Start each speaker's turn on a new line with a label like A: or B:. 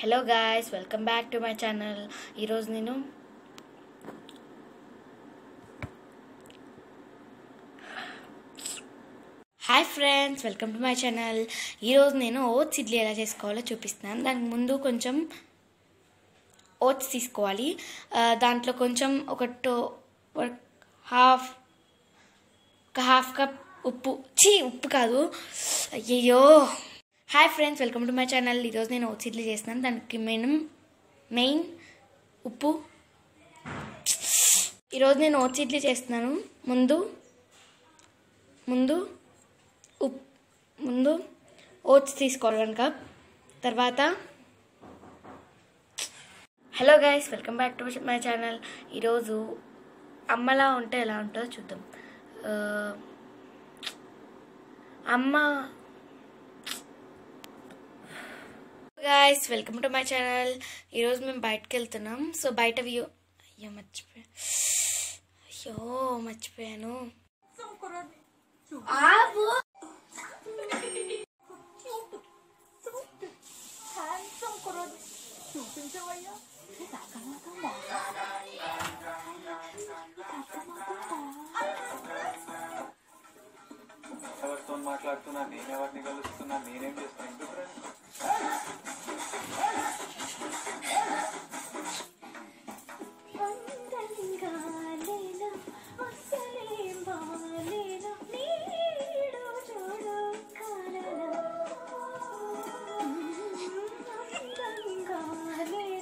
A: Hello guys welcome back to my channel. ఈరోజు నేను hi friends welcome to my channel. ఈరోజు నేను oats idli ఎలా చేసుకోవాలో చూపిస్తున్నాను. దానికి ముందు కొంచెం ఓట్స్ తీసుకోవాలి. దాంట్లో కొంచెం ఒక టూ హాఫ్ ఒక హాఫ్ కప్ ఉప్పు. చీ ఉప్పు కాదు. అయ్యయ్యో. Hi friends welcome to my channel ఈరోజు నేను ఓట్స్ చేస్తున్నాను. దానికి మెయిన్ మెయిన్ ఉప్పు. ఈరోజు నేను ఓట్స్ ఇడ్లీ చేస్తున్నాను. ముందు ముందు ఉప్ ముందు ఓట్స్ తీసుకోవాలి వన్ కప్ తర్వాత hello guys welcome back to my channel ఈరోజు అమ్మలా ఉంటే ఎలా ఉంటుందో చూద్దాం. అమ్మ guys welcome to my channel ఈరోజు మేము బయటకు వెళ్తున్నాం. సో బయట వ్యూ అయ్యో మర్చిపోయా. అయ్యో మర్చిపోయాను.
B: మాట్లాడుతున్నా నేను ఎవరిని కలుస్తున్నా నేనేం చేస్తున్నా? ఎందుకు